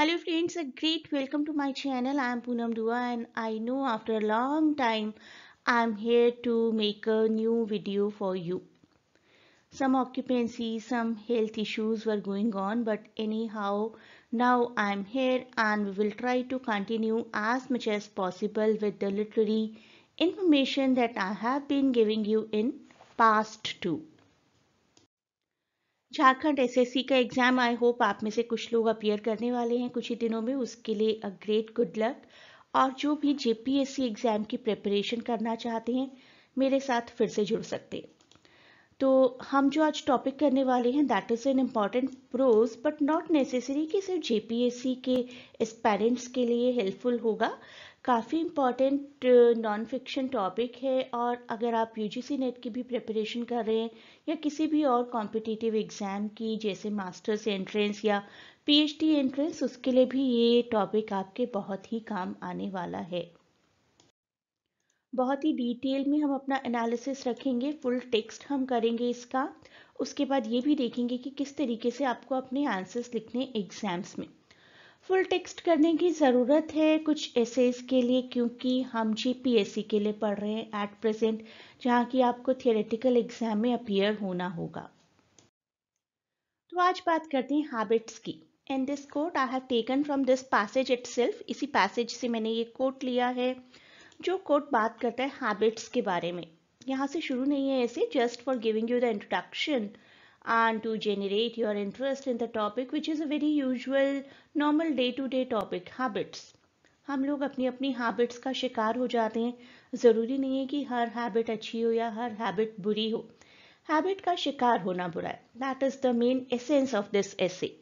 Hello friends, a great welcome to my channel. I am Poonam Dua and I know after a long time I am here to make a new video for you. Some occupancy, some health issues were going on but anyhow now I am here and we will try to continue as much as possible with the literary information that I have been giving you in past too. Jharkhand SSC का exam I hope आप में से कुछ लोग appear करने वाले हैं कुछ ही दिनों में, उसके लिए अ ग्रेट गुड लक और जो भी जेपीएससी एग्ज़ाम की प्रिपरेशन करना चाहते हैं, मेरे साथ फिर से जुड़ सकते हैं। तो हम जो आज टॉपिक करने वाले हैं that is an important prose but not necessary कि सिर्फ़ जेपीएससी के एस्पेरेंट्स के लिए हेल्पफुल होगा। काफ़ी इंपॉर्टेंट नॉन फिक्शन टॉपिक है और अगर आप यूजीसी नेट की भी प्रिपरेशन कर रहे हैं या किसी भी और कॉम्पिटिटिव एग्ज़ाम की, जैसे मास्टर्स एंट्रेंस या पीएचडी एंट्रेंस उसके लिए भी ये टॉपिक आपके बहुत ही काम आने वाला है। बहुत ही डिटेल में हम अपना एनालिसिस रखेंगे फुल टेक्स्ट हम करेंगे इसका। उसके बाद ये भी देखेंगे कि किस तरीके से आपको अपने आंसर्स लिखने एग्ज़ाम्स में। फुल टेक्स्ट करने की ज़रूरत है कुछ एसेज के लिए, क्योंकि हम जी जीपीएससी के लिए पढ़ रहे हैं एट प्रेजेंट जहाँ की आपको थियोरेटिकल एग्ज़ाम में अपियर होना होगा। तो आज बात करते हैं हैबिट्स की। And this quote I have taken from this passage it इसी पैसेज से मैंने ये कोट लिया है, जो कोट बात करता है हैबिट्स के बारे में। यहाँ से शुरू नहीं है ऐसे just for giving you the introduction and to generate your interest in the topic, which is a very usual normal day to day topic habits हम लोग अपनी अपनी हैबिट्स का शिकार हो जाते हैं। ज़रूरी नहीं है कि हर हैबिट अच्छी हो या हर हैबिट बुरी हो। हैबिट का शिकार होना बुरा है। That is the main essence of this essay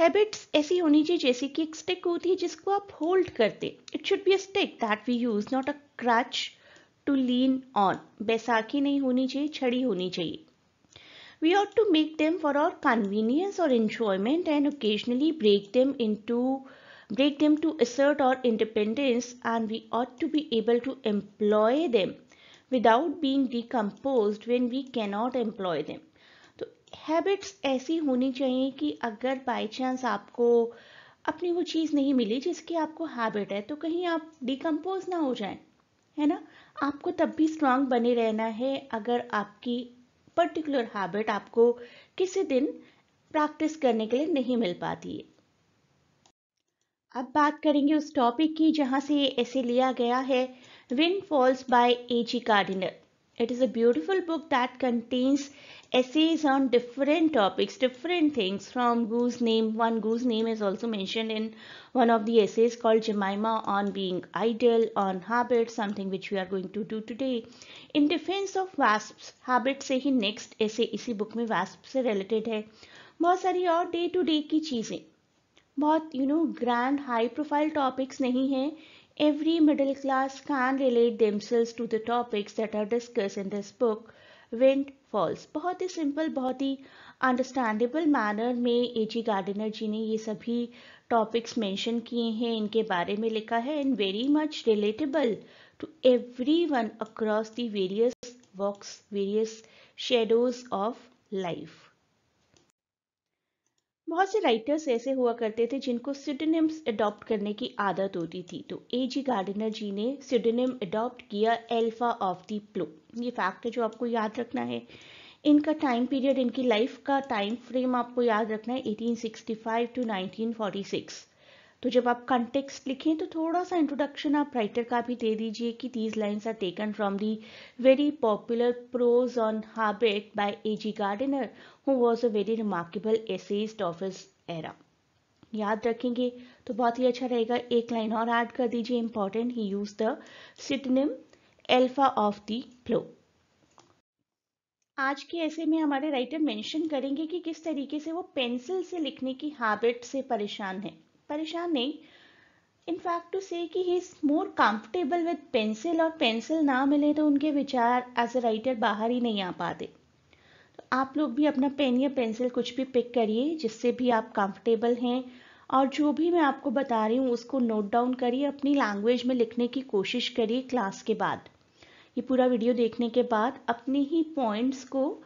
habits ऐसी होनी चाहिए जैसे कि एक स्टिक होती है जिसको आप होल्ड करते it should be a stick that we use not a crutch to lean on Baisakhi नहीं होनी चाहिए, छड़ी होनी चाहिए। We ought to make them for our convenience or enjoyment and occasionally break them into break them to assert our independence and we ought to be able to employ them without being decomposed when we cannot employ them. तो habits ऐसी होनी चाहिए कि अगर by chance आपको अपनी वो चीज़ नहीं मिली जिसकी आपको हैबिट है तो कहीं आप डिकम्पोज ना हो जाएँ है ना आपको तब भी स्ट्रांग बने रहना है अगर आपकी पर्टिकुलर हैबिट आपको किसी दिन प्रैक्टिस करने के लिए नहीं मिल पाती है। अब बात करेंगे उस टॉपिक की जहाँ से ये ऐसे लिया गया है Windfalls by AG Gardiner It is a beautiful book that contains essays on different topics, different things from Goose name. One Goose name is also mentioned in one of the essays called Jemima on being idle, on habits, something which we are going to do today. In defense of wasps, habit से ही next essay इसी book में wasp से related है बहुत सारी और day to day की चीज़ें बहुत you know grand high profile topics नहीं हैं Every middle class can relate themselves to the topics that are discussed in this book. Windfalls बहुत ही सिंपल बहुत ही अंडरस्टैंडेबल मैनर में ए जी गार्डनर जी ने ये सभी टॉपिक्स मेंशन किए हैं। इनके बारे में लिखा है and very much relatable to every one across the various walks various shadows of life बहुत से राइटर्स ऐसे हुआ करते थे जिनको सिडोनिम्स अडॉप्ट करने की आदत होती थी। तो ए जी गार्डनर जी ने सिडोनिम अडॉप्ट किया एल्फा ऑफ़ दी प्लो ये फैक्ट है जो आपको याद रखना है। इनका टाइम पीरियड इनकी लाइफ का टाइम फ्रेम आपको याद रखना है 1865 टू 1946 तो जब आप कंटेक्स्ट लिखें तो थोड़ा सा इंट्रोडक्शन आप राइटर का भी दे दीजिए कि these lines are taken from the very popular prose on habit by A G Gardner who was a very remarkable essayist of his era याद रखेंगे तो बहुत ही अच्छा रहेगा। एक लाइन और ऐड कर दीजिए important he use the pseudonym alpha of the plough आज के ऐसे में हमारे राइटर मेंशन करेंगे कि किस तरीके से वो पेंसिल से लिखने की हैबिट से परेशान है। परेशान नहीं। इनफैक्ट टू से कि he is more comfortable with pencil और पेंसिल ना मिले तो उनके विचार एज अ राइटर बाहर ही नहीं आ पाते। तो आप लोग भी अपना पेन या पेंसिल कुछ भी पिक करिए, जिससे भी आप कंफर्टेबल हैं। और जो भी मैं आपको बता रही हूँ, उसको नोट डाउन करिए, अपनी लैंग्वेज में लिखने की कोशिश करिए क्लास के बाद। ये पूरा वीडियो देखने के बाद अपने ही पॉइंट्स को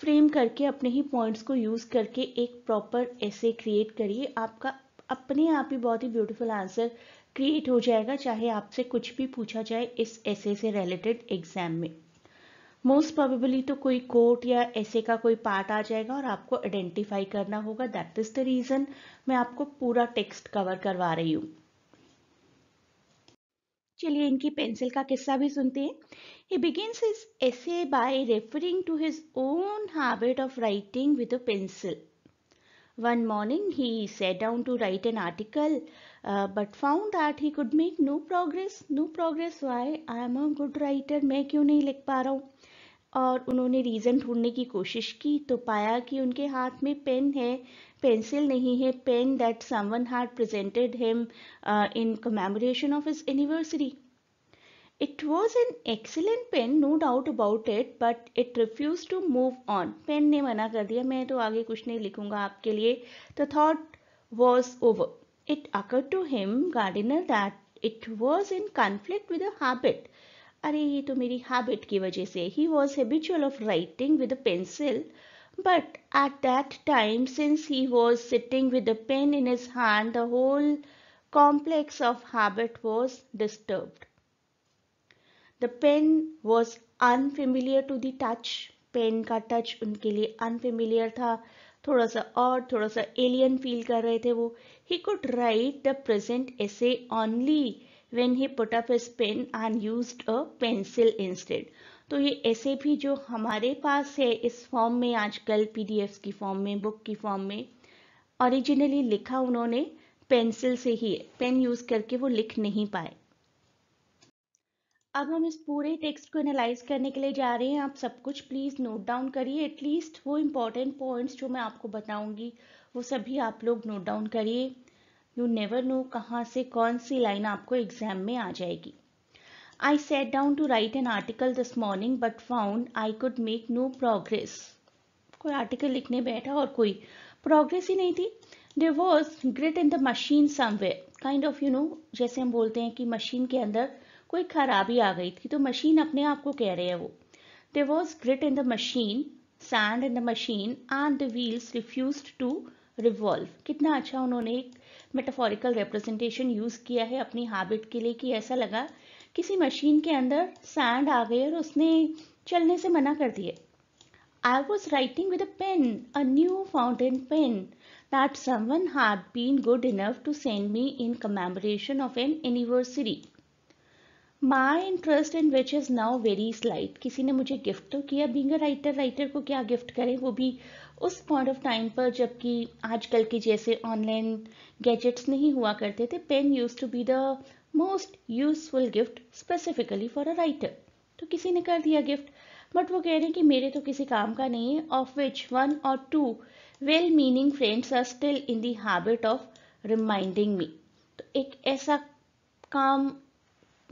फ्रेम करके, अपने ही पॉइंट्स को यूज़ करके एक प्रॉपर ऐसे क्रिएट करिए। आपका अपने आप ही बहुत ही ब्यूटीफुल आंसर क्रिएट हो जाएगा, चाहे आपसे कुछ भी पूछा जाए इस ऐसे से रिलेटेड एग्ज़ाम में। मोस्ट प्रोबेबली तो कोई कोट या ऐसे का कोई पार्ट आ जाएगा और आपको आइडेंटिफाई करना होगा। दैट इज़ द रीजन मैं आपको पूरा टेक्स्ट कवर करवा रही हूँ। चलिए इनकी पेंसिल का किस्सा भी सुनते हैं। He begins his essay by referring to his own habit of writing with a pencil One morning he sat down to write an article uh, but found that he could make no progress. No progress why? I am a good writer. मैं क्यों नहीं लिख पा रहा हूँ और उन्होंने reason ढूँढने की कोशिश की तो पाया कि उनके हाथ में पेन है पेंसिल नहीं है pen that someone had presented him in commemoration of his anniversary It was an excellent pen, no doubt about it, but it refused to move on. Pen ने मना कर दिया मैं तो आगे कुछ नहीं लिखूंगा आपके लिए The thought was over. It occurred to him, Gardiner, that it was in conflict with a habit. अरे ये तो मेरी हैबिट की वजह से ही was habitual of writing with a pencil but at that time since he was sitting with the pen in his hand the whole complex of habit was disturbed The pen was unfamiliar to the touch pen का touch उनके लिए unfamiliar था। थोड़ा सा और थोड़ा सा alien feel कर रहे थे वो। He could write the present essay only when he put up his pen and used a pencil instead. तो ये ऐसे भी जो हमारे पास है, इस फॉर्म में, आजकल पीडीएफ की फॉर्म में बुक की फॉर्म में ओरिजिनली लिखा उन्होंने पेंसिल से ही। है पेन यूज़ करके वो लिख नहीं पाए। अब हम इस पूरे टेक्स्ट को एनालाइज करने के लिए जा रहे हैं। आप सब कुछ प्लीज़ नोट डाउन करिए। एटलीस्ट वो इम्पोर्टेंट पॉइंट्स जो मैं आपको बताऊँगी, वो सभी आप लोग नोट डाउन करिए। यू नेवर नो कहाँ से कौन सी लाइन आपको एग्ज़ाम में आ जाएगी। I set down to write an article this morning but found I could make no progress कोई आर्टिकल लिखने बैठा और कोई प्रोग्रेस ही नहीं थी। There was grit in the machine somewhere kind of you know जैसे हम बोलते हैं कि मशीन के अंदर कोई खराबी आ गई थी तो मशीन अपने आप को कह रहे हैं वो। There was grit in the machine sand in the machine and the wheels refuse to revolve कितना अच्छा उन्होंने एक मेटाफोरिकल रिप्रेजेंटेशन यूज़ किया है अपनी हैबिट के लिए कि ऐसा लगा किसी मशीन के अंदर सैंड आ गई और उसने चलने से मना कर दिया। I was writing with a pen a new fountain pen that someone had been good enough to send me in commemoration of an anniversary. My interest in which is now very slight किसी ने मुझे gift तो किया being writer writer को क्या gift करें, वो भी उस पॉइंट ऑफ़ टाइम पर जबकि आजकल के जैसे ऑनलाइन गैजेट्स नहीं हुआ करते थे pen used to be the most useful gift specifically for a writer तो किसी ने कर दिया गिफ्ट बट वो कह रहे हैं कि मेरे तो किसी काम का नहीं है ऑफ़ विच वन और two well meaning friends are still in the habit of reminding me तो एक ऐसा काम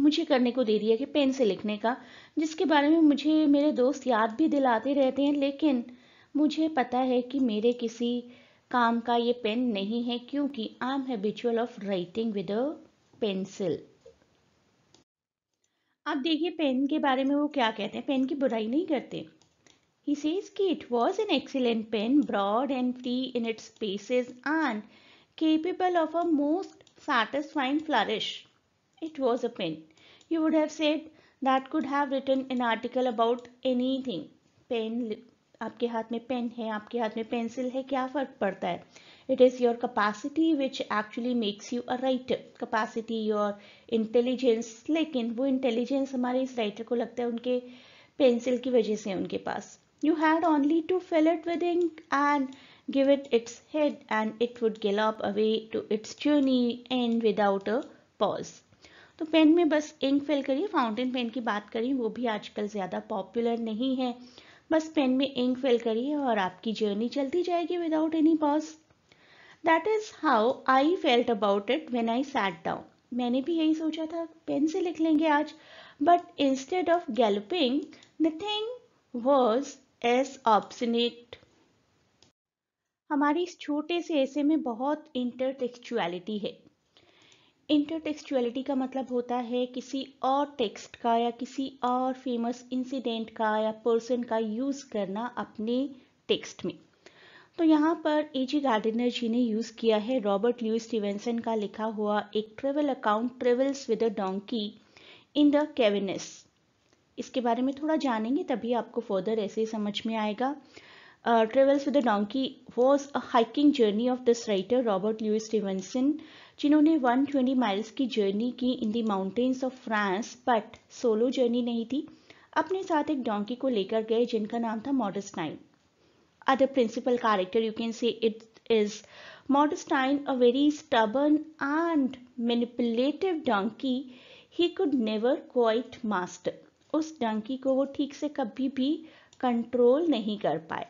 मुझे करने को दे दिया कि पेन से लिखने का जिसके बारे में मुझे मेरे दोस्त याद भी दिलाते रहते हैं लेकिन मुझे पता है कि मेरे किसी काम का ये पेन नहीं है क्योंकि I am habitual of writing with a pencil आप देखिए पेन के बारे में वो क्या कहते हैं पेन की बुराई नहीं करते He says कि it was an excellent pen, broad and free in its spaces and capable of a most satisfying flourish. It was a pen. You would have said that could have written an article about anything. Pen, आपके हाथ में pen है, आपके हाथ में pencil है, क्या फ़र्क पड़ता है? It is your capacity which actually makes you a writer capacity your intelligence लेकिन वो इंटेलिजेंस हमारे इस राइटर को लगता है उनके पेंसिल की वजह से उनके पास। You had only to fill it with ink and give it its head and it would gallop away to its journey and without a pause तो पेन में बस इंक फिल करिए फाउंटेन पेन की बात करिए, वो भी आजकल ज़्यादा पॉपुलर नहीं है। बस पेन में इंक फिल करिए और आपकी जर्नी चलती जाएगी without any pause that is how I felt about it when I sat down मैंने भी यही सोचा था पेन से लिख लेंगे आज। But instead of galloping the thing was as obstinate हमारी इस छोटे से ऐसे में बहुत इंटरटेक्चुअलिटी है। इंटरटेक्सचुअलिटी का मतलब होता है किसी और टेक्स्ट का या किसी और फ़ेमस इंसिडेंट का या पर्सन का यूज़ करना अपने टेक्स्ट में। तो यहाँ पर ए जी गार्डनर जी ने यूज़ किया है रॉबर्ट ल्यू स्टीवेंसन का लिखा हुआ एक travel account travels with a donkey in the Cevennes इसके बारे में थोड़ा जानेंगे तभी आपको फर्दर ऐसे समझ में आएगा। Travels with a donkey was a hiking journey of this writer Robert Louis Stevenson जिन्होंने 120 माइल्स की जर्नी की in the mountains of France but solo journey नहीं थी। अपने साथ एक डोंकी को लेकर गए, जिनका नाम था Modestine other principal character you can say it is Modestine a very stubborn and manipulative donkey he could never quite master उस डंकी को वो ठीक से कभी भी कंट्रोल नहीं कर पाए।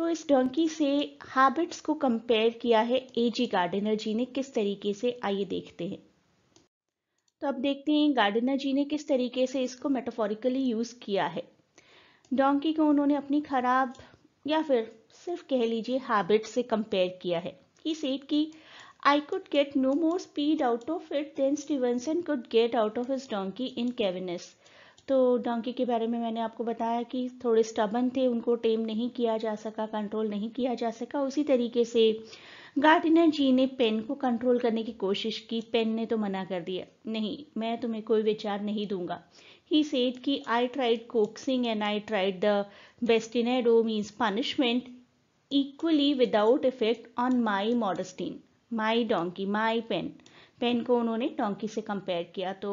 तो इस डंकी से हैबिट्स को कंपेयर किया है ए जी गार्डनर जी ने किस तरीके से? आइए देखते हैं। तो अब देखते हैं गार्डनर जी ने किस तरीके से इसको मेटाफोरिकली यूज़ किया है। डोंकी को उन्होंने अपनी खराब या फिर सिर्फ़ कह लीजिए हैबिट से कंपेयर किया है। ही सेड कि I could get no more speed out of it than Stevenson could get out of his donkey in Cevennes तो डोंकी के बारे में मैंने आपको बताया कि थोड़े स्टबन थे उनको टेम नहीं किया जा सका कंट्रोल नहीं किया जा सका। उसी तरीके से गार्डिनर जी ने पेन को कंट्रोल करने की कोशिश की। पेन ने तो मना कर दिया। नहीं मैं तुम्हें कोई विचार नहीं दूँगा। He said कि I tried coaxing and I tried the bastinado means punishment equally without effect on my modestine, my donkey, my pen. Pen को उन्होंने डोंकी से कंपेयर किया। तो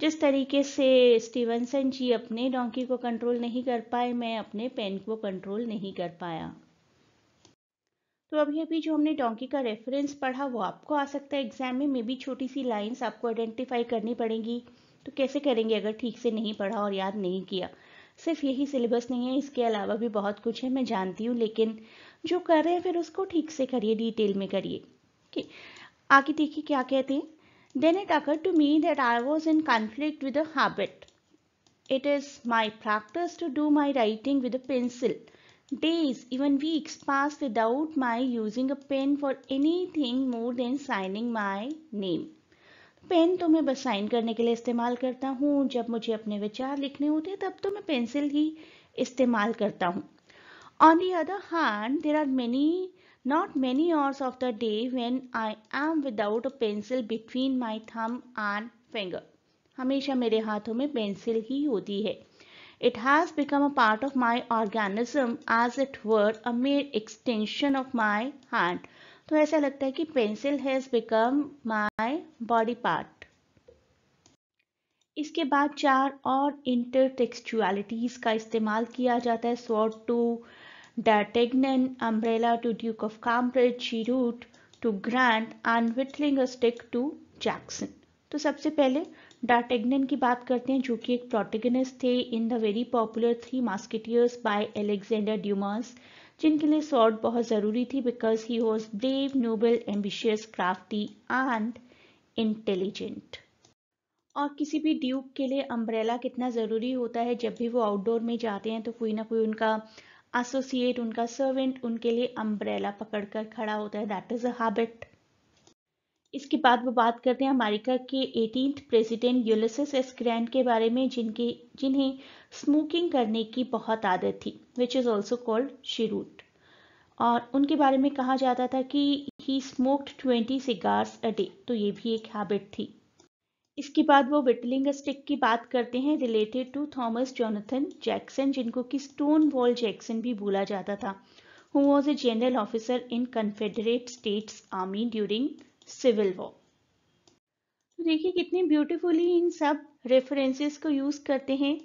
जिस तरीके से स्टीवनसन जी अपने डोंकी को कंट्रोल नहीं कर पाए, मैं अपने पेन को कंट्रोल नहीं कर पाया। तो अभी अभी जो हमने डोंकी का रेफरेंस पढ़ा, वो आपको आ सकता है एग्ज़ाम में। मे बी छोटी सी लाइंस आपको आइडेंटिफाई करनी पड़ेंगी। तो कैसे करेंगे अगर ठीक से नहीं पढ़ा और याद नहीं किया? सिर्फ़ यही सिलेबस नहीं है, इसके अलावा भी बहुत कुछ है, मैं जानती हूँ। लेकिन जो कर रहे हैं, फिर उसको ठीक से करिए, डिटेल में करिए। आगे देखिए क्या कहते हैं। Then it occur to me that I was in conflict with habit it is my practice to do my writing with a pencil days, even weeks, pass without my using a pen for anything more than signing my name. Pen तो मैं बस sign करने के लिए इस्तेमाल करता हूँ। जब मुझे अपने विचार लिखने होते हैं, तब तो मैं पेंसिल ही इस्तेमाल करता हूँ। On the other hand there are many not many hours of the day when I am without a pencil between my thumb and finger हमेशा मेरे हाथों में पेंसिल ही होती है। It has become a part of my organism as it were a mere extension of my hand तो ऐसा लगता है कि pencil has become my body part इसके बाद चार और इंटरटेक्सचुअलिटीज़ का इस्तेमाल किया जाता है। Sword to D'Artagnan umbrella to Duke of Cambridge cheroot to Grant and whittling a stick to Jackson तो सबसे पहले डाटेगनन की बात करते हैं, जो कि एक प्रोटेगनिस्ट थे in the very popular Three Musketeers by Alexander Dumas जिनके लिए सॉर्ड बहुत ज़रूरी थी because he was brave noble ambitious crafty and intelligent और किसी भी ड्यूक के लिए अम्ब्रेला कितना ज़रूरी होता है, जब भी वो आउटडोर में जाते हैं तो कोई ना कोई उनका एसोसिएट उनका सर्वेंट उनके लिए अम्ब्रेला पकड़कर खड़ा होता है. दैट इज़ अ हैबिट इसके बाद वो बात करते हैं अमेरिका के eighteen president Ulysses S Grant के बारे में, जिनके, जिन्हें स्मोकिंग करने की बहुत आदत थी which is also called cheroot और उनके बारे में कहा जाता था कि he smoked twenty cigars a day तो ये भी एक हैबिट थी. इसके बाद वो विटलिंग स्टिक की बात करते हैं related to Thomas Jonathan Jackson जिनको कि स्टोन वॉल जैक्सन भी बोला जाता था who was a general officer in Confederate States Army during civil war देखिए कितनी ब्यूटिफुली इन सब रेफरेंसेस को यूज़ करते हैं।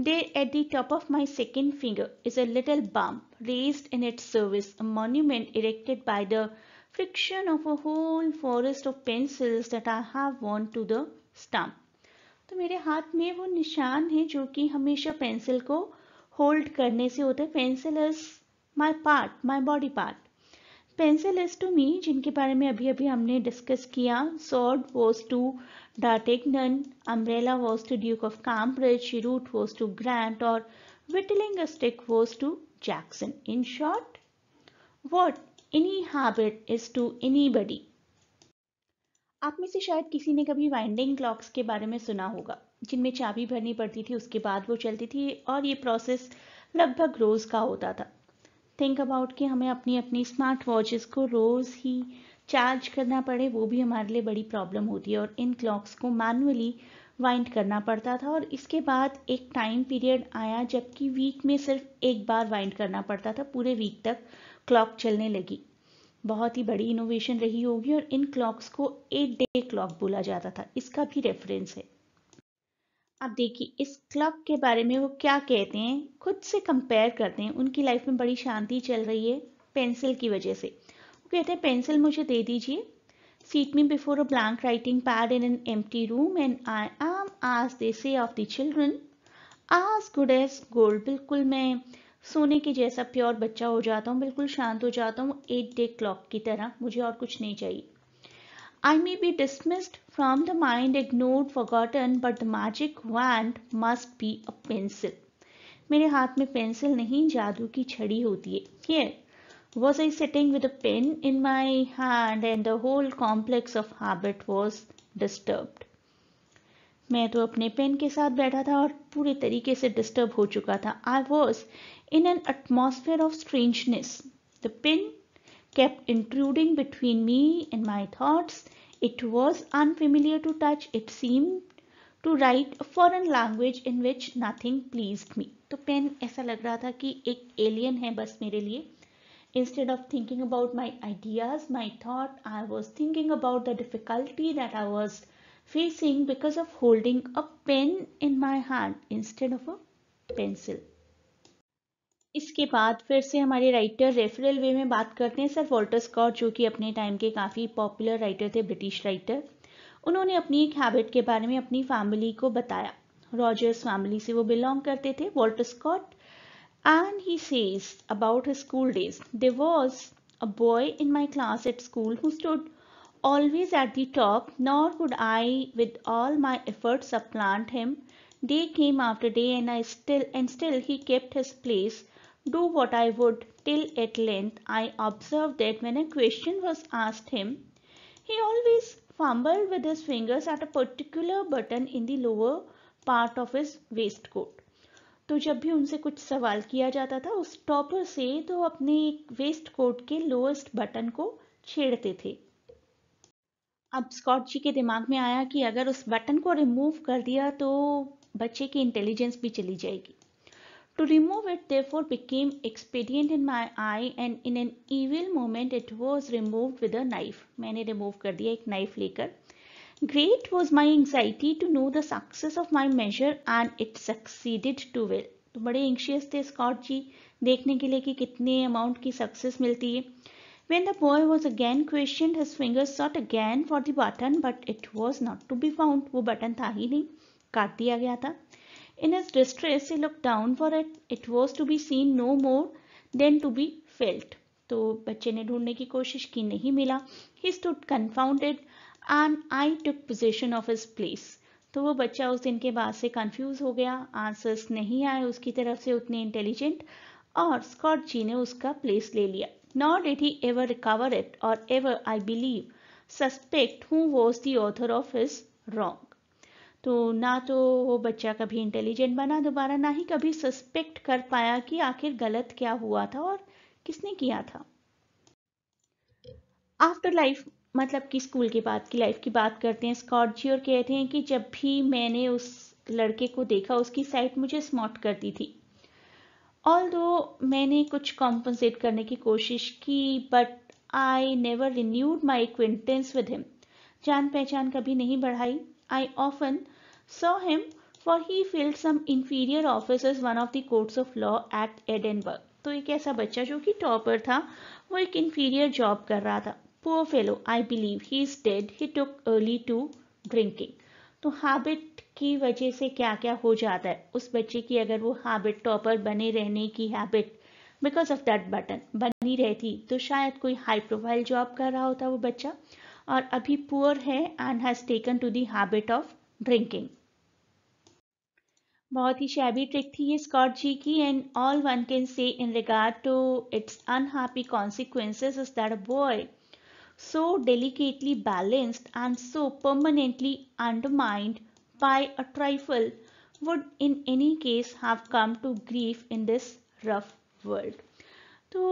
There at the top of my second finger is a little bump raised in it service monument erected by the friction of a whole forest of pencils that I have want to the stump. तो मेरे हाथ में वो निशान है जो कि हमेशा पेंसिल को होल्ड करने से होता है। Pencil is my part my body part pencil is to me जिनके बारे में अभी अभी हमने डिस्कस किया sword was to D'Artagnan umbrella was to Duke of Cambridge root was to Grant और whittling stick was to Jackson in short what any habit is to anybody आप में से शायद किसी ने कभी वाइंडिंग क्लॉक्स के बारे में सुना होगा, जिनमें चाबी भरनी पड़ती थी, उसके बाद वो चलती थी और ये प्रोसेस लगभग रोज का होता था। थिंक अबाउट कि हमें अपनी अपनी स्मार्ट वॉचेस को रोज़ ही चार्ज करना पड़े, वो भी हमारे लिए बड़ी प्रॉब्लम होती है और इन क्लॉक्स को मैनुअली वाइंड करना पड़ता था और इसके बाद एक टाइम पीरियड आया जबकि वीक में सिर्फ़ एक बार वाइंड करना पड़ता था, पूरे वीक तक क्लॉक चलने लगी। बहुत ही बड़ी इनोवेशन रही होगी और इन क्लॉक्स को एट डे क्लॉक बोला जाता था। इसका भी रेफरेंस है। अब देखिए, इस क्लॉक के बारे में वो क्या कहते हैं? खुद से कंपेयर करते हैं। उनकी लाइफ में बड़ी शांति चल रही है पेंसिल की वजह से। वो कहते हैं, पेंसिल मुझे दे दीजिए। Seat me before a blank writing pad in an empty room and I am as the say of the children as good as gold बिल्कुल मैं सोने के जैसा प्योर बच्चा हो जाता हूँ, बिल्कुल शांत हो जाता हूँ एट डे क्लॉक की तरह, मुझे और कुछ नहीं चाहिए। I may be dismissed from the mind ignored forgotten but the magic wand must be a pencil मेरे हाथ में पेंसिल नहीं, जादू की छड़ी होती है। Here was I sitting with pen in my hand and the whole complex of habit was disturbed मैं तो अपने पेन के साथ बैठा था और पूरे तरीके से डिस्टर्ब हो चुका था। I was in an atmosphere of strangeness the pen cap including between me and my thoughts it was unfamiliar to touch it seem to write a foreign language in which nothing please me तो pen ऐसा लग रहा था कि एक alien है बस मेरे लिए। Instead of thinking about my ideas my thought I was thinking about the difficulty that I was facing because of holding a pen in my hand instead of a pencil. इसके बाद फिर से हमारे writer referral वे में बात करते हैं sir Walter Scott जो कि अपने टाइम के काफ़ी पॉपुलर राइटर थे ब्रिटिश राइटर उन्होंने अपनी एक हैबिट के बारे में अपनी फैमिली को बताया रॉजर्स फैमिली से वो बिलोंग करते थे Walter Scott and he says about school days there was a boy in my class at school who stood always at the top, nor could I, with all my efforts, supplant him. Day came after day, and I still and still he kept his place do what I would, till at length I observed that when a question was asked him, he always fumbled with his fingers at a particular button in the lower part of his waistcoat. तो जब भी उनसे कुछ सवाल किया जाता था उस टॉपर से तो अपने वेस्ट कोट के लोएस्ट बटन को छेड़ते थे अब स्कॉट जी के दिमाग में आया कि अगर उस बटन को रिमूव कर दिया तो बच्चे की इंटेलिजेंस भी चली जाएगी To remove it therefore became expedient in my eye and in an evil moment it was removed with a knife. मैंने remove कर दिया एक knife लेकर. Great was my anxiety to know the success of my measure and it succeeded too well. तो बड़े anxious थे Scott जी देखने के लिए कि कितने अमाउंट की सक्सेस मिलती है When the boy was again questioned, his fingers sought again for the button, but it was not to be found. वो बटन था ही नहीं काट दिया गया था In his distress, he looked down for it. It was to be seen no more than to be felt. तो बच्चे ने ढूँढने की कोशिश की नहीं मिला he stood confounded and I took position of his place तो वो बच्चा उस दिन के बाद से कंफ्यूज हो गया आंसर्स नहीं आए उसकी तरफ़ से उतने इंटेलिजेंट और स्कॉट जी ने उसका प्लेस ले लिया not did he ever recover it और ever I believe suspect who was the author of his wrong तो ना तो वो बच्चा कभी इंटेलिजेंट बना, दोबारा ना ही कभी सस्पेक्ट कर पाया कि आखिर गलत क्या हुआ था और किसने किया था। आफ्टर लाइफ मतलब कि स्कूल के बाद की लाइफ की बात करते हैं स्कॉट जी और कहते हैं कि जब भी मैंने उस लड़के को देखा, उसकी साइट मुझे स्मॉट करती थी। ऑल दो मैंने कुछ कॉम्पनसेट करने की कोशिश की but I never renewed my acquaintance with him जान पहचान कभी नहीं बढ़ाई। I often saw him for he filled some inferior office one of the courts of law at Edinburgh तो एक ऐसा बच्चा जो कि टॉपर था, वो एक इंफीरियर जॉब कर रहा था। Poor fellow I believe he is dead he took early to drinking तो हैबिट की वजह से क्या क्या हो जाता है? उस बच्चे की अगर वो हैबिट टॉपर बने रहने की habit because of that button बनी रहती तो शायद कोई हाई प्रोफ़ाइल जॉब कर रहा होता वो बच्चा। और अभी पुअर है and has taken to the habit of drinking बहुत ही शैबी ट्रिक थी ये स्कॉट जी की and all one can say in regard to its unhappy consequences is that boy so delicately balanced and so permanently undermined by a trifle would in any case have come to grief in this rough world तो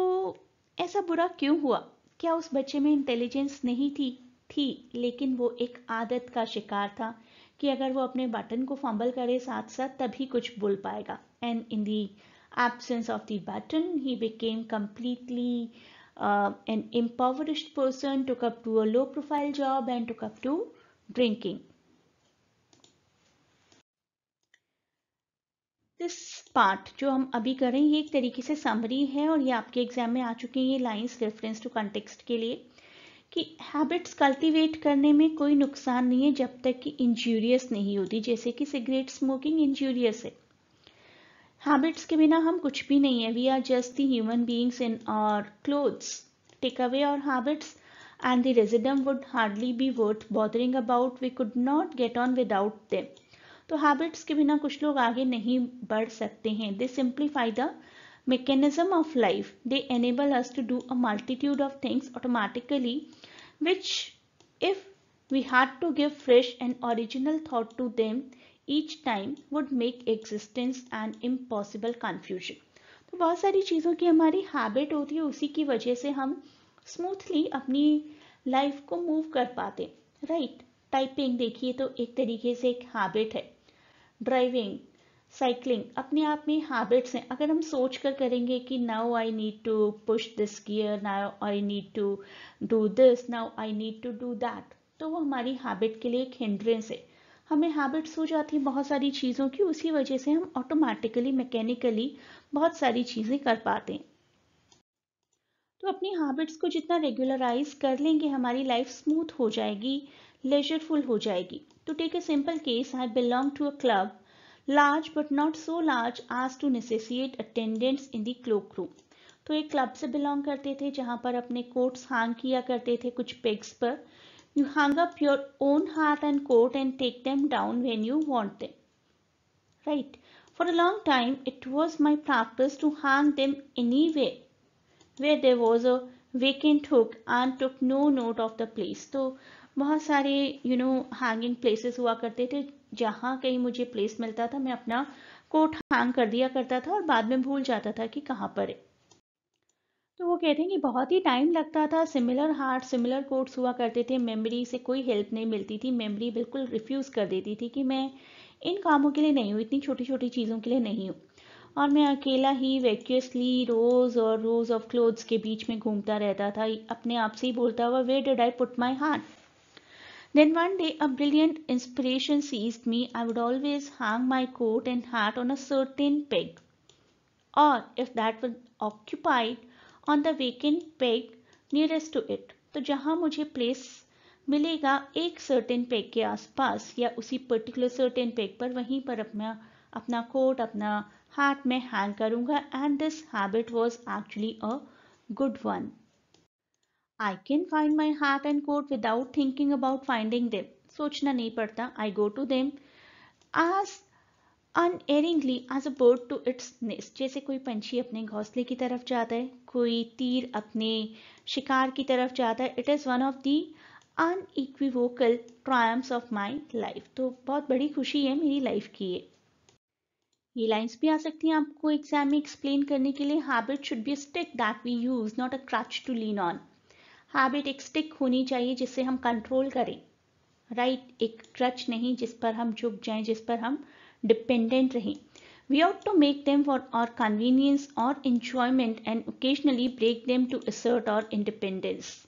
ऐसा बुरा क्यों हुआ क्या उस बच्चे में intelligence नहीं थी थी लेकिन वो एक आदत का शिकार था कि अगर वो अपने बटन को फंबल करे साथ साथ तभी कुछ बोल पाएगा and in the absence of the button he became completely uh, an impoverished person took up to a low profile job and took up to drinking. This part जो हम अभी कर रहे हैं ये एक तरीके से समरी है और ये आपके एग्ज़ाम में आ चुके हैं ये लाइंस रेफरेंस टू कंटेक्स्ट के लिए कि हैबिट्स कल्टीवेट करने में कोई नुकसान नहीं है जब तक कि इंजूरियस नहीं होती। जैसे कि सिगरेट स्मोकिंग इंजूरियस है। हैबिट्स के बिना हम कुछ भी नहीं है. We are just the human beings in our clothes take away our habits and the residuum would hardly be worth bothering about we could not get on without them तो habits के बिना कुछ लोग आगे नहीं बढ़ सकते हैं. They simplify the mechanism of life they enable us to do a multitude of things automatically which if we had to give fresh and original thought to them each time would make existence an impossible confusion. तो बहुत सारी चीज़ों की हमारी habit होती है, उसी की वजह से हम स्मूथली अपनी लाइफ को मूव कर पाते राइट टाइपिंग देखिए तो एक तरीके से एक हैबिट है। ड्राइविंग साइकिलिंग अपने आप में हैबिट्स हैं। अगर हम सोच कर करेंगे कि now I need to push this gear now I need to do this now I need to do that तो वो हमारी हैबिट के लिए एक हिंड्रेंस है। हमें हैबिट्स हो जाती हैं बहुत सारी चीज़ों की उसी वजह से हम ऑटोमेटिकली मैकेनिकली बहुत सारी चीज़ें कर पाते हैं। तो अपनी हैबिट्स को जितना रेगुलराइज कर लेंगे हमारी लाइफ स्मूथ हो जाएगी लेजरफुल हो जाएगी। To take a simple case, I belong to a club, large but not so large as to necessitate attendance in the cloakroom. तो एक क्लब से बिलोंग करते थे जहाँ पर अपने कोट्स हांग किया करते थे कुछ पेग्स पर। You hang up your own hat and coat and take them down when you want them. Right. For a long time, it was my practice to hang them anywhere where there was a vacant hook and took no note of the place. तो बहुत सारे you know hanging places हुआ करते थे जहाँ कहीं मुझे place मिलता था मैं अपना कोट हैंग कर दिया करता था और बाद में भूल जाता था कि कहाँ पर है तो वो कहते हैं कि बहुत ही टाइम लगता था। सिमिलर हार्ट सिमिलर कोट्स हुआ करते थे। मेमोरी से कोई हेल्प नहीं मिलती थी। मेमोरी बिल्कुल रिफ्यूज़ कर देती थी कि मैं इन कामों के लिए नहीं हूँ, इतनी छोटी छोटी चीज़ों के लिए नहीं हूँ। और मैं अकेला ही वैक्यूसली रोज़ और रोज़ ऑफ़ क्लोथ्स के बीच में घूमता रहता था। अपने आप से ही बोलता हुआ way did I put my heart Then one day a brilliant inspiration seized me. I would always hang my coat and hat on a certain peg. Or if that was on the vacant peg nearest to it. तो जहाँ मुझे place मिलेगा एक certain peg के आसपास या उसी particular certain peg पर, वहीं पर अपना अपना कोट अपना हाथ में हैंग करूँगा and this habit was actually a good one I can find my hat and coat without thinking about finding them. सोचना नहीं पड़ता I go to them as unerringly as a bird to its nest. जैसे कोई पंछी अपने घोंसले की तरफ़ जाता है, कोई तीर अपने शिकार की तरफ़ जाता है it is one of the unequivocal triumphs of my life तो बहुत बड़ी खुशी है मेरी लाइफ की ये ये लाइंस भी आ सकती हैं आपको एग्ज़ाम में एक्सप्लेन करने के लिए habit should be stick that we use not a crutch to lean on habit एक स्टिक होनी चाहिए जिससे हम कंट्रोल करें राइट right? एक क्रच नहीं जिस पर हम झुक जाएँ, जिस पर हम डिपेंडेंट रहें we ought to make them for our convenience or enjoyment and occasionally break them to assert our independence.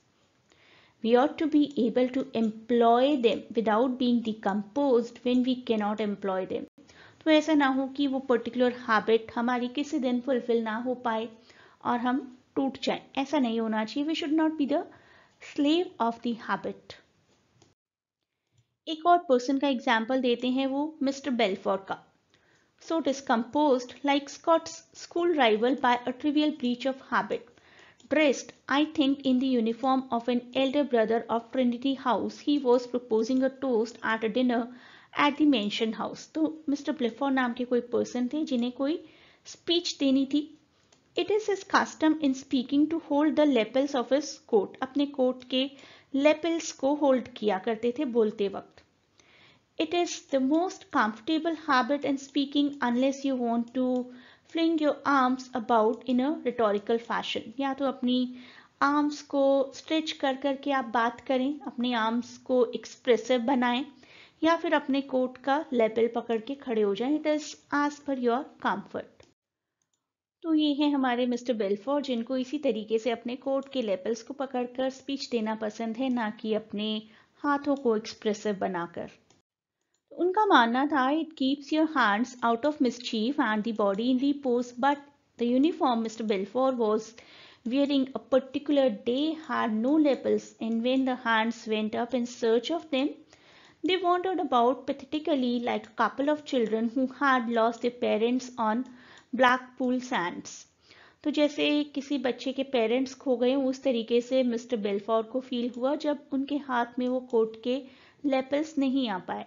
We ought to be able to employ them without being decomposed when we cannot employ them. तो ऐसा ना हो कि वो particular habit हमारी किसी दिन fulfil ना हो पाए और हम टूट जाए ऐसा नहीं होना चाहिए we should not be the slave of the habit एक और पर्सन का एग्ज़ाम्पल देते हैं वो मिस्टर बेलफोर का। So it is compose like Scott's school rival by a trivial breach of habit dressed I think in the uniform of an elder brother of Trinity House he was proposing a toast at a dinner at the Mansion House तो mister Balfour नाम के कोई person थे जिन्हें कोई speech देनी थी। It is his custom in speaking to hold the lapels of his coat अपने कोर्ट के लेपल्स को होल्ड किया करते थे बोलते वक्त। It is the most comfortable habit in speaking unless you want to fling your arms about in a rhetorical fashion या तो अपनी आर्म्स को स्ट्रेच कर करके आप बात करें, अपने आर्म्स को एक्सप्रेसिव बनाएँ, या फिर अपने कोट का लेबल पकड़ के खड़े हो जाएँ। इट इज़ आज पर योर कंफर्ट तो ये है हमारे मिस्टर बेलफोर जिनको इसी तरीके से अपने कोट के लेबल्स को पकड़कर स्पीच देना पसंद है ना कि अपने हाथों को एक्सप्रेसिव बनाकर उनका मानना था it keeps your hands out of mischief and the body in repose but the uniform mister Balfour was wearing a particular day had no labels and when the hands went up in search of them they wandered about pathetically like a couple of children who had lost their parents on blackpool sands. तो जैसे किसी बच्चे के parents खो गए, उस तरीके से मिस्टर बेलफोर को फील हुआ जब उनके हाथ में वो कोट के लेपल्स नहीं आ पाए।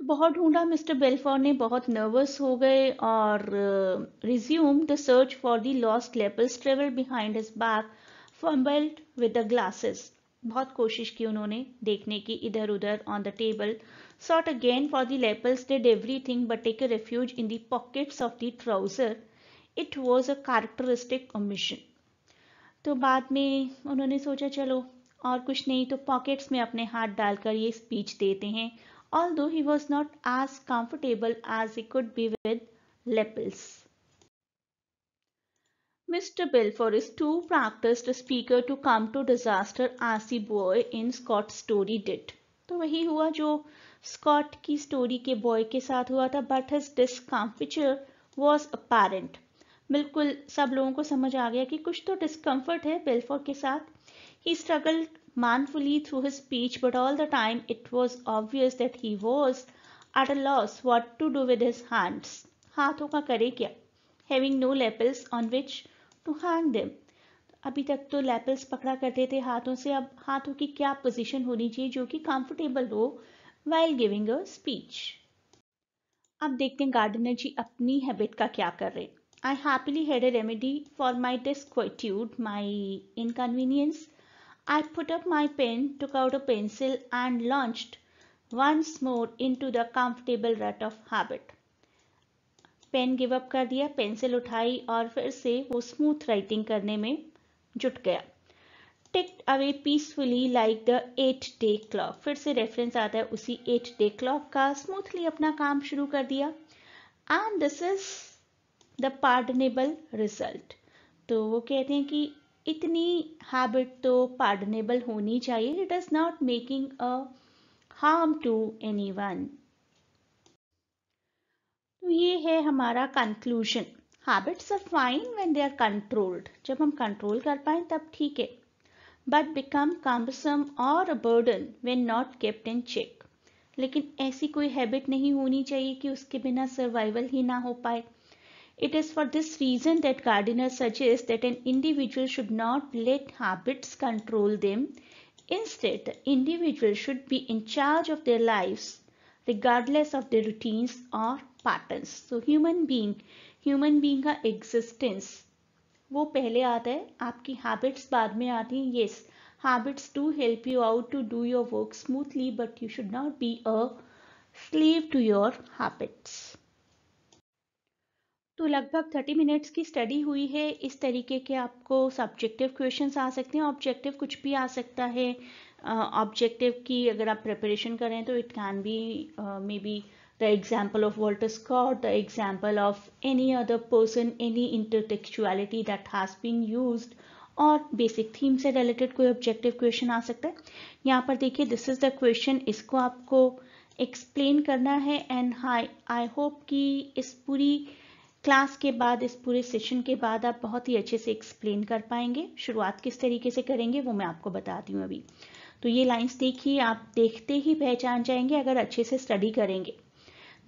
तो बहुत ढूंढा मिस्टर बेलफोर ने, बहुत नर्वस हो गए और resume the search for the lost lapels travel behind his back fumbled with the glasses बहुत कोशिश की उन्होंने देखने की इधर उधर on the table sought again for the lapels did everything but take refuge in the pockets of the trouser it was a characteristic omission तो बाद में उन्होंने सोचा, चलो, और कुछ नहीं तो पॉकेट्स में अपने हाथ डालकर ये स्पीच देते हैं. Although he was not as comfortable as he could be with lapels. Mr. Belfort is too practiced a speaker to come to disaster as the boy in Scott's story did. तो वही हुआ जो Scott की story के boy के साथ हुआ था but his discomfiture was apparent बिल्कुल सब लोगों को समझ आ गया कि कुछ तो डिस्कम्फर्ट है बेलफोर के साथ he struggle manfully through his speech, but all the time it was obvious that he was at a loss what to do with his hands. हाथों का करे क्या Having no lapels on which to hang them. अभी तक तो लेपल्स पकड़ा करते थे हाथों से अब हाथों की क्या पोजीशन होनी चाहिए जो कि कंफर्टेबल हो वाइल गिविंग अ स्पीच अब देखते हैं गार्डनर जी अपनी हैबिट का क्या कर रहे I happily had a remedy for my disquietude my inconvenience I put up my pen, took out a pencil and launched once more into the comfortable rut of habit. Pen give up कर दिया, pencil उठाई और फिर से वो smooth writing करने में जुट गया। Ticked away peacefully like the eight day clock. फिर से रेफरेंस आता है उसी एट डे क्लॉक का। स्मूथली अपना काम शुरू कर दिया। And this is the pardonable result तो वो कहते हैं कि इतनी हैबिट तो पार्डनेबल होनी चाहिए। It is not making a harm to any one तो ये है हमारा conclusion habits are fine when they are controlled जब हम कंट्रोल कर पाए, तब ठीक है. बट बिकम कम्बसम और a burden when not kept in check लेकिन ऐसी कोई हैबिट नहीं होनी चाहिए कि उसके बिना सर्वाइवल ही ना हो पाए. It is for this reason that Gardner suggest that an individual should not let habits control them instead individual should be in charge of their life regardless of their routines or patterns. So human being, human being का existence वो पहले आता है आपकी habits बाद में आती हैं yes habits do help you out to do your work smoothly but you should not be a slave to your habits तो लगभग थर्टी मिनट्स की स्टडी हुई है इस तरीके के आपको सब्जेक्टिव क्वेश्चंस आ सकते हैं ऑब्जेक्टिव कुछ भी आ सकता है ऑब्जेक्टिव uh, की अगर आप प्रिपरेशन करें तो it can be may be the example of Walter Scott the example of any other person any intertextuality that has been use और बेसिक थीम से रिलेटेड कोई ऑब्जेक्टिव क्वेश्चन आ सकता है। यहाँ पर देखिए दिस इज़ द क्वेश्चन इसको आपको एक्सप्लेन करना है एंड हाई आई होप कि इस पूरी क्लास के बाद इस पूरे सेशन के बाद आप बहुत ही अच्छे से एक्सप्लेन कर पाएँगे। शुरुआत किस तरीके से करेंगे वो मैं आपको बताती हूँ अभी। तो ये लाइंस देखिए, आप देखते ही पहचान जाएँगे अगर अच्छे से स्टडी करेंगे।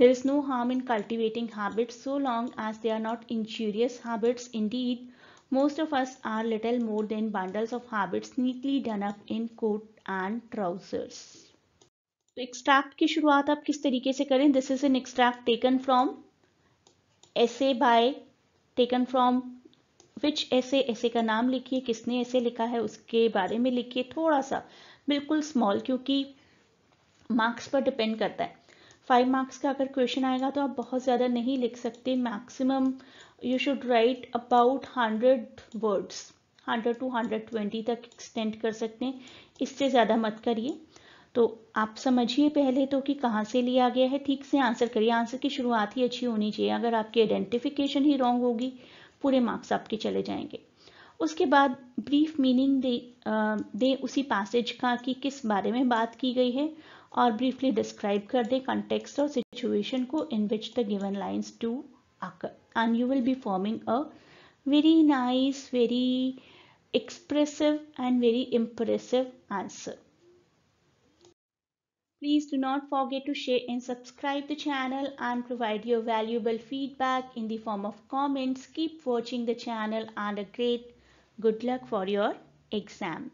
There is no harm in cultivating habits so long as they are not injurious habits indeed of us are little more than bundles of habits neatly done up in coat and trousers तो extract की शुरुआत आप किस तरीके से करें? This is an extract taken from essay by taken from which essay essay का नाम लिखिए, किसने ऐसे लिखा है उसके बारे में लिखिए थोड़ा सा। बिल्कुल स्मॉल क्योंकि मार्क्स पर डिपेंड करता है। फाइव मार्क्स का अगर क्वेश्चन आएगा तो आप बहुत ज़्यादा नहीं लिख सकते। Maximum you should write about hundred words hundred to hundred twenty तक एक्सटेंड कर सकते हैं। इससे ज़्यादा मत करिए। तो आप समझिए पहले तो कि कहाँ से लिया गया है। ठीक से आंसर करिए। आंसर की शुरुआत ही अच्छी होनी चाहिए। अगर आपकी आइडेंटिफिकेशन ही रॉन्ग होगी, पूरे मार्क्स आपके चले जाएँगे। उसके बाद ब्रीफ मीनिंग दे दे उसी पैसेज का कि किस बारे में बात की गई है और ब्रीफली डिस्क्राइब कर दे कंटेक्स्ट और सिचुएशन को in which the given lines to आकर and you will be forming a very nice very expressive and very impressive answer. Please do not forget to share and subscribe the channel and provide your valuable feedback in the form of comments. Keep watching the channel and a great good luck for your exam.